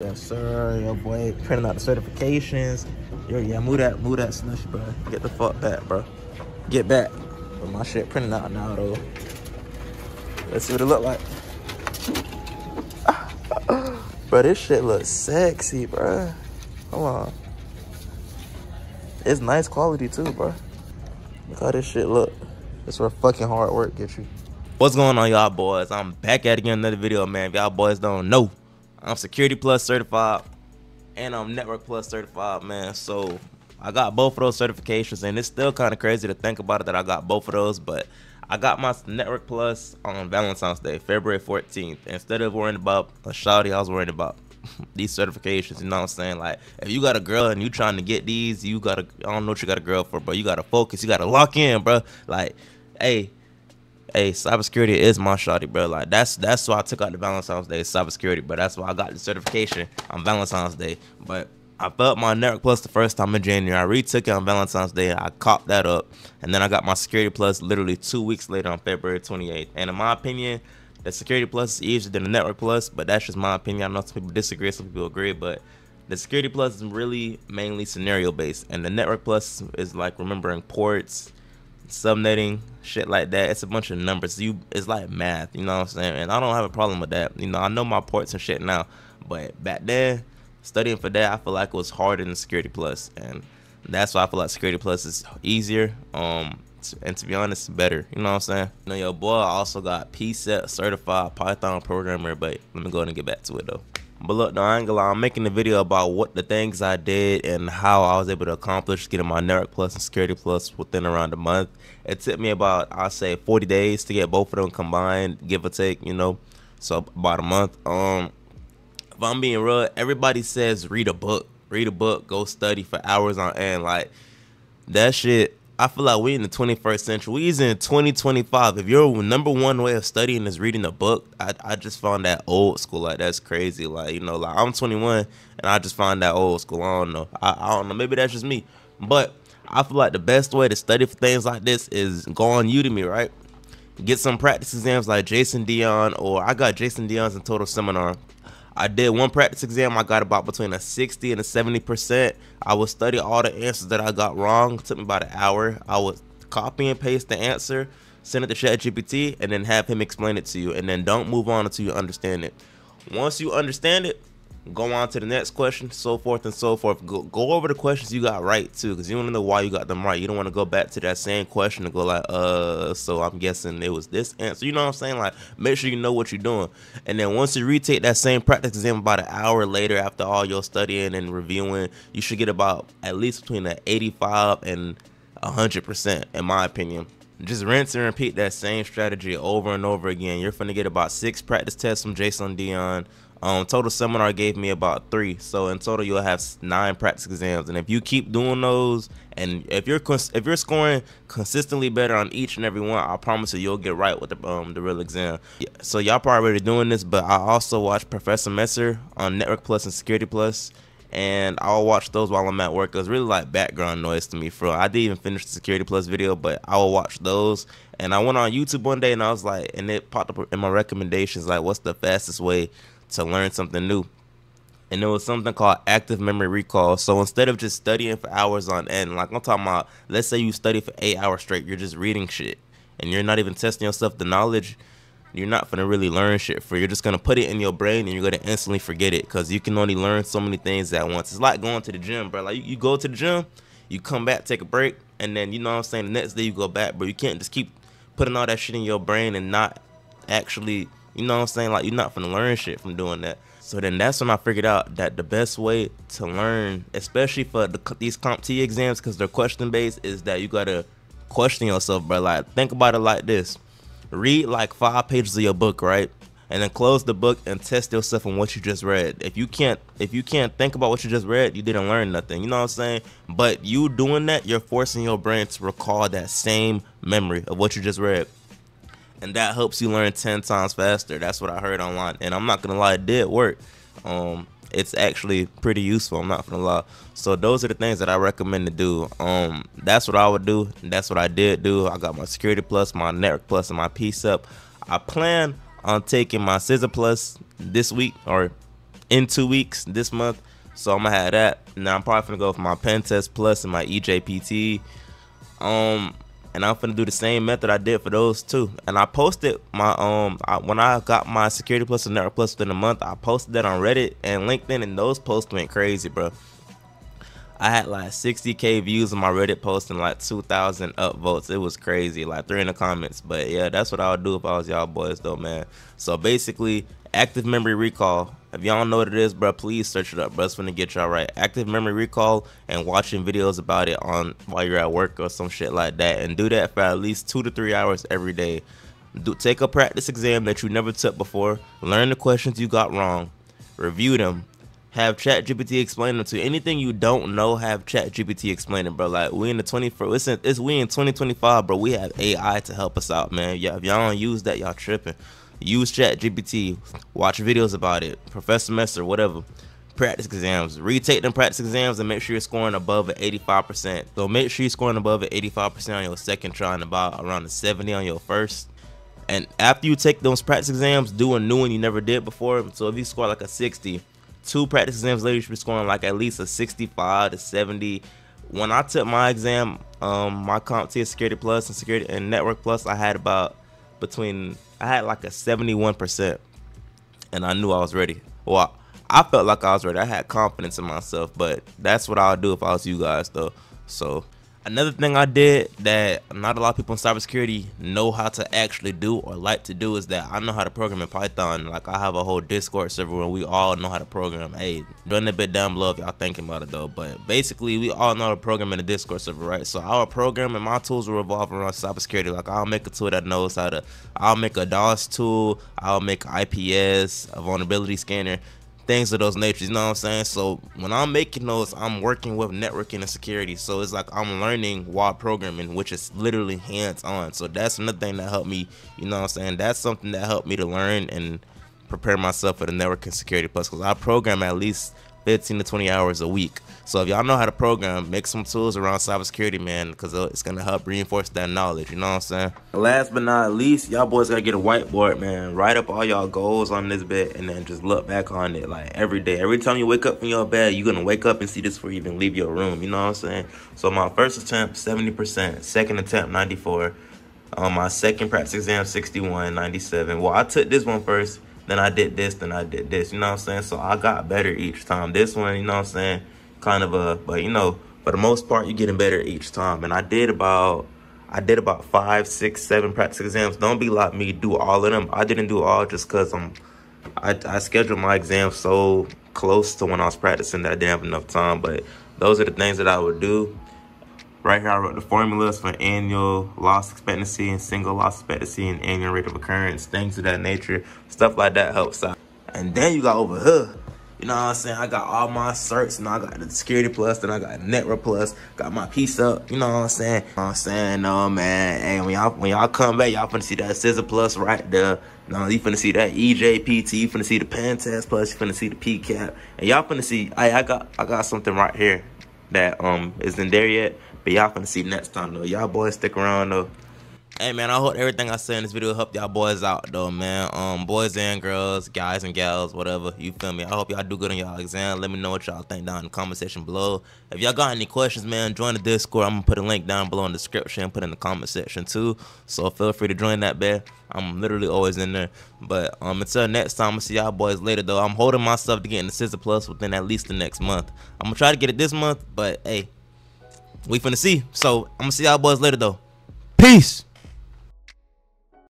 Yes, sir. Your boy printing out the certifications. Yo, yeah, move that, move that slush, bro. Get the fuck back, bro. Get back. But my shit printing out now, though. Let's see what it look like. bro, this shit looks sexy, bro. Hold on. It's nice quality too, bro. Look how this shit look. That's where fucking hard work gets you. What's going on, y'all boys? I'm back at again another video, man. If y'all boys don't know, I'm Security Plus certified and I'm Network Plus certified, man. So I got both of those certifications, and it's still kind of crazy to think about it that I got both of those, but I got my Network Plus on Valentine's Day, February 14th. Instead of worrying about a shawty, I was worrying about these certifications. You know what I'm saying? Like, if you got a girl and you trying to get these, you gotta, I don't know what you got a girl for, but you gotta focus. You gotta lock in, bro. Like, hey, hey, cybersecurity is my shawty, bro. Like that's that's why I took out the Valentine's Day cybersecurity, but that's why I got the certification on Valentine's Day. But I felt my Network Plus the first time in January. I retook it on Valentine's Day. I caught that up, and then I got my Security Plus literally two weeks later on February 28th. And in my opinion, the Security Plus is easier than the Network Plus, but that's just my opinion. I know some people disagree, some people agree, but the Security Plus is really mainly scenario based, and the Network Plus is like remembering ports subnetting, shit like that. It's a bunch of numbers. You, it's like math. You know what I'm saying? And I don't have a problem with that. You know, I know my ports and shit now, but back then, studying for that, I feel like it was harder than Security Plus, and that's why I feel like Security Plus is easier. Um, and to be honest, better. You know what I'm saying? You know, your boy also got PCEP certified Python programmer, but let me go ahead and get back to it though. But look, no, I ain't gonna lie, I'm making a video about what the things I did and how I was able to accomplish getting my Network Plus and Security Plus within around a month. It took me about, I'll say, 40 days to get both of them combined, give or take, you know, so about a month. Um, if I'm being real, everybody says read a book, read a book, go study for hours on end. Like, that shit I feel like we in the 21st century. We is in 2025. If your number one way of studying is reading a book, I, I just found that old school. Like that's crazy. Like you know, like I'm 21 and I just find that old school. I don't know. I, I don't know. Maybe that's just me. But I feel like the best way to study for things like this is go on Udemy, right? Get some practice exams like Jason Dion or I got Jason Dion's in total seminar. I did one practice exam. I got about between a 60 and a 70%. I would study all the answers that I got wrong. It took me about an hour. I would copy and paste the answer, send it to ChatGPT, and then have him explain it to you. And then don't move on until you understand it. Once you understand it, go on to the next question, so forth and so forth. Go, go over the questions you got right too, because you want to know why you got them right. You don't want to go back to that same question and go like, uh, so I'm guessing it was this answer. You know what I'm saying? Like, make sure you know what you're doing. And then once you retake that same practice exam about an hour later after all your studying and reviewing, you should get about at least between an 85 and 100% in my opinion. Just rinse and repeat that same strategy over and over again. You're gonna get about six practice tests from Jason Dion, um, total seminar gave me about three, so in total you'll have nine practice exams. And if you keep doing those, and if you're if you're scoring consistently better on each and every one, I promise you you'll get right with the um the real exam. So y'all probably already doing this, but I also watch Professor Messer on Network Plus and Security Plus, and I'll watch those while I'm at work. It was really like background noise to me. For I didn't even finish the Security Plus video, but I will watch those. And I went on YouTube one day and I was like, and it popped up in my recommendations like, what's the fastest way to learn something new. And there was something called active memory recall. So instead of just studying for hours on end, like I'm talking about, let's say you study for eight hours straight, you're just reading shit and you're not even testing yourself the knowledge, you're not gonna really learn shit for. You're just gonna put it in your brain and you're gonna instantly forget it because you can only learn so many things at once. It's like going to the gym, bro. Like you, you go to the gym, you come back, take a break, and then you know what I'm saying. The next day you go back, but you can't just keep putting all that shit in your brain and not actually you know what I'm saying? Like you're not gonna learn shit from doing that. So then that's when I figured out that the best way to learn, especially for the, these CompTIA exams, because they're question based, is that you gotta question yourself, bro. Like think about it like this: read like five pages of your book, right? And then close the book and test yourself on what you just read. If you can't, if you can't think about what you just read, you didn't learn nothing. You know what I'm saying? But you doing that, you're forcing your brain to recall that same memory of what you just read and that helps you learn 10 times faster. That's what i heard online. And i'm not gonna lie it did work. Um it's actually pretty useful i'm not gonna lie. So those are the things that i recommend to do. Um that's what i would do. That's what i did do. I got my security plus my network plus and my PCEP i plan on taking my CySA plus this week or in two weeks this month. So I'm gonna have that. Now I'm probably gonna go for my pen test plus and my EJPT. Um, and I'm gonna do the same method I did for those two. And I posted my um I, when I got my security plus and network plus within a month, I posted that on Reddit and LinkedIn, and those posts went crazy, bro. I had like 60k views on my Reddit post and like 2,000 upvotes. It was crazy, like three in the comments. But yeah, that's what I would do if I was y'all boys, though, man. So basically, active memory recall. If y'all know what it is, bro, please search it up, bro. It's gonna get y'all right. Active memory recall and watching videos about it on while you're at work or some shit like that, and do that for at least two to three hours every day. Do take a practice exam that you never took before. Learn the questions you got wrong. Review them have ChatGPT explain them to you. Anything you don't know, have ChatGPT explain it, bro. Like we in the 21st, it's, it's we in 2025, bro. We have AI to help us out, man. Yeah, if y'all don't use that, y'all tripping. Use chat gpt watch videos about it, professor messer whatever. Practice exams, retake them practice exams, and make sure you're scoring above an 85%. So make sure you're scoring above an 85% on your second try and about around a 70 on your first. And after you take those practice exams, do a new one you never did before. So if you score like a 60, two practice exams later, you should be scoring like at least a 65 to 70. When I took my exam, um, my CompTIA Security Plus and Security and Network Plus, I had about between I had like a 71%, and I knew I was ready. Well, I felt like I was ready. I had confidence in myself, but that's what I would do if I was you guys, though. So Another thing I did that not a lot of people in cybersecurity know how to actually do or like to do is that I know how to program in Python. Like I have a whole Discord server where we all know how to program. Hey, run a bit down below if y'all thinking about it though. But basically, we all know how to program in a Discord server, right? So our program and my tools will revolve around cybersecurity. Like I'll make a tool that knows how to. I'll make a DOS tool. I'll make IPS, a vulnerability scanner things of those natures. You know what I'm saying? So when I'm making those, I'm working with networking and security. So it's like I'm learning while programming, which is literally hands on. So that's another thing that helped me. You know what I'm saying? That's something that helped me to learn and prepare myself for the networking security plus because I program at least 15 to 20 hours a week. So if y'all know how to program, make some tools around cybersecurity, man, because uh, it's gonna help reinforce that knowledge. You know what I'm saying? Last but not least, y'all boys gotta get a whiteboard, man. Write up all y'all goals on this bit, and then just look back on it like every day. Every time you wake up from your bed, you're gonna wake up and see this before you even leave your room. You know what I'm saying? So my first attempt, 70%. Second attempt, 94. On my second practice exam, 61, 97. Well, I took this one first then I did this, then I did this, you know what I'm saying? So I got better each time. This one, you know what I'm saying? Kind of a, but you know, for the most part, you're getting better each time. And I did about, I did about five, six, seven practice exams. Don't be like me, do all of them. I didn't do all just because I'm, I, I scheduled my exams so close to when I was practicing that I didn't have enough time. But those are the things that I would do. Right here, I wrote the formulas for annual loss expectancy and single loss expectancy and annual rate of occurrence, things of that nature. Stuff like that helps out. And then you got over here, you know what I'm saying? I got all my certs, and I got the security plus, then I got network plus, got my PCEP, you know what I'm saying? You know what I'm saying? No man, hey, when y'all when y'all come back, y'all finna see that CySA plus right there. Know, you finna see that EJPT, you finna see the pen test plus, you finna see the PCAP. And y'all finna see, I I got I got something right here that um isn't there yet. But y'all gonna see next time though. Y'all boys stick around though. Hey man, I hope everything I say in this video helped y'all boys out though, man. Um, boys and girls, guys and gals, whatever. You feel me? I hope y'all do good on y'all exam. Let me know what y'all think down in the comment section below. If y'all got any questions, man, join the Discord. I'm gonna put a link down below in the description. Put in the comment section too. So feel free to join that, man. I'm literally always in there. But um, until next time, I'll see y'all boys later though. I'm holding myself to getting the CySA Plus within at least the next month. I'm gonna try to get it this month, but hey, we finna see. So I'm gonna see y'all boys later though. Peace.